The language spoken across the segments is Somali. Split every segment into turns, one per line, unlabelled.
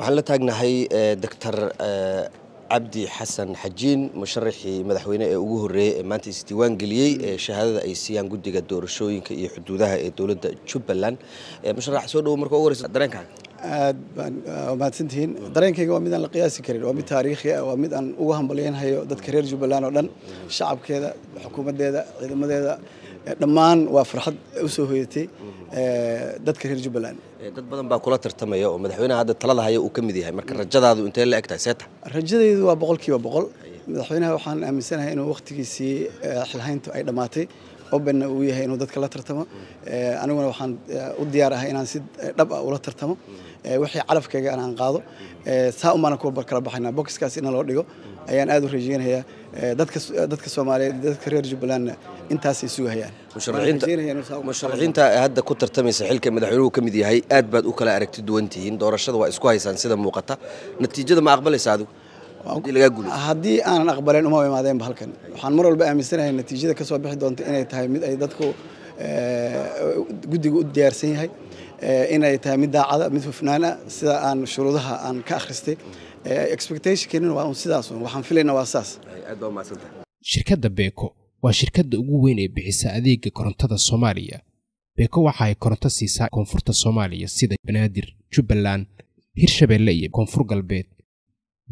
waxaan la taagnahay doctor cabdi xasan xajiin musharaxii madaxweyne ee ugu horreeyey ee maanta isdiiwaan geliyey ee shahaadada ay siiyaan guddiga doorashooyinka iyo xuduudaha ee dowladda jubbaland. Musharax soo dhowo marka ugu horeysa dareenkaaga
aad baan mahadsantihiin dareenkayga waa mid aan la qiyaasi karin waa mid taariikhi ah waa mid aan ugu hambalyaynhayo dadka reer jubbaland oo dhan shacabkeeda xukuumaddeeda ciidamadeeda. Dhammaan waa farxad u soo hoyatay dadka reer jubbaland.
Dad badan baa kula tartamaya oo madaxweynaha hadda talada haya uu ka mid yahay. Marka rajadaadu intee la eg tahay seeta?
Rajadaydu waa boqolkiiba boqol. Madaxweynaha waxaan aaminsanahay inuu wakhtigiisii xilhayntu ay dhammaatay obenna uu yahay inuu dadka la tartamo. Aniguna waxaan u diyaar ahay inaan si dhab ah ula tartamo. Wixii calafkayga aan qaado. Saa umaana ku kala baxaynaa bokiskaas ina loo dhigo ayaan aad u rajeynayaa dadka soomaaliyeed dadka reer jubbalandna intaasay sugahayaan
musharaxiinta hadda ku tartamaysa xilka madaxweynuhu ka mid yahay aad baad u kala aragti duwan tihiin doorashada waa isku haysaan sida muuqata. Natiijada ma aqbalaysa adigu
haddii aanan aqbalen uma imaadeenba halkan. Waxaan mar walba aaminsanahay natiijada ka soo bixi doonta inay tahay mid ay dadku guddiga u diyaarsan yahay inay tahay mid daacada mid hufnaana sida aan shuruudaha aan ka akhristay. Expectationkeennina waa un sidaas waxaan filayna waa saas.
Shirkadda beeko waa shirkadda ugu weyn ee bixisa adeega korontada soomaaliya. Beeko waxa ay koronto siisaa koonfurta soomaaliya sida banaadir jubbaland hirshabeelle iyo koonfur galbeed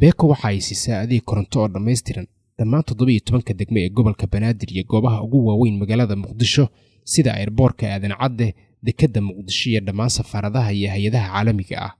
beeko waxa ay siisaa adeeg koronto oo dhammaystiran. Dhammaan toddobiiyo tobanka degme ee gobolka banaadir iyo goobaha ugu waaweyn magaalada muqdisho sida ayrboorka aadan cadde dekedda muqdisho iyo dhammaan safaaradaha iyo hay'adaha caalamiga ah